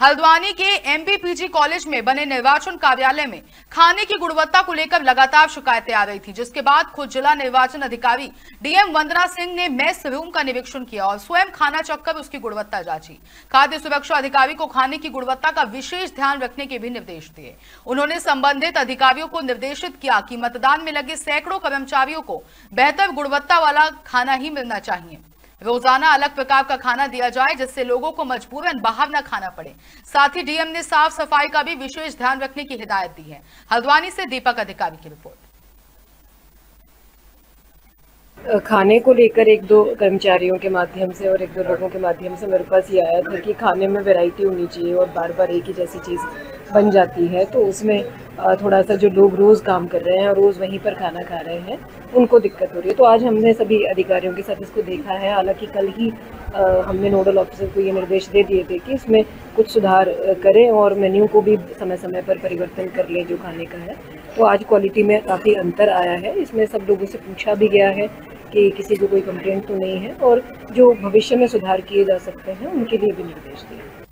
हल्द्वानी के MBPG college में बने निर्वाचन कार्यालय में खाने की गुणवत्ता को लेकर लगातार शिकायतें आ रही थी, जिसके बाद खुद जिला निर्वाचन अधिकारी डीएम वंदना सिंह ने मेस रूम का निरीक्षण किया और स्वयं खाना चक्कर उसकी गुणवत्ता जांची। खाद्य सुरक्षा अधिकारी को खाने की गुणवत्ता का विशेष ध्यान रखने के भी निर्देश दिए। उन्होंने संबंधित अधिकारियों को निर्देशित किया कि मतदान में लगे सैकड़ों कर्मचारियों को बेहतर गुणवत्ता वाला खाना ही मिलना चाहिए। रोज़ाना अलग प्रकार का खाना दिया जाए जिससे लोगों को मजबूरन बाहर न खाना पड़े। साथ ही डीएम ने साफ़ सफ़ाई का भी विशेष ध्यान रखने की हिदायत दी है। हल्द्वानी से दीपक अधिकारी की रिपोर्ट। खाने को लेकर एक दो कर्मचारियों के माध्यम से और एक दो लोगों के माध्यम से मेरे पास ये आया था कि खाने में वैरायटी होनी चाहिए और बार बार एक ही जैसी चीज़ बन जाती है तो उसमें थोड़ा सा जो लोग रोज़ काम कर रहे हैं और रोज़ वहीं पर खाना खा रहे हैं, उनको दिक्कत हो रही है। तो आज हमने सभी अधिकारियों के साथ इसको देखा है। हालाँकि कल ही हमने नोडल ऑफिसर को ये निर्देश दे दिए थे कि इसमें कुछ सुधार करें और मेन्यू को भी समय समय पर परिवर्तन कर लें जो खाने का है। तो आज क्वालिटी में काफ़ी अंतर आया है। इसमें सब लोगों से पूछा भी गया है कि किसी को कोई कंप्लेंट तो नहीं है और जो भविष्य में सुधार किए जा सकते हैं, उनके लिए भी निर्देश दिए।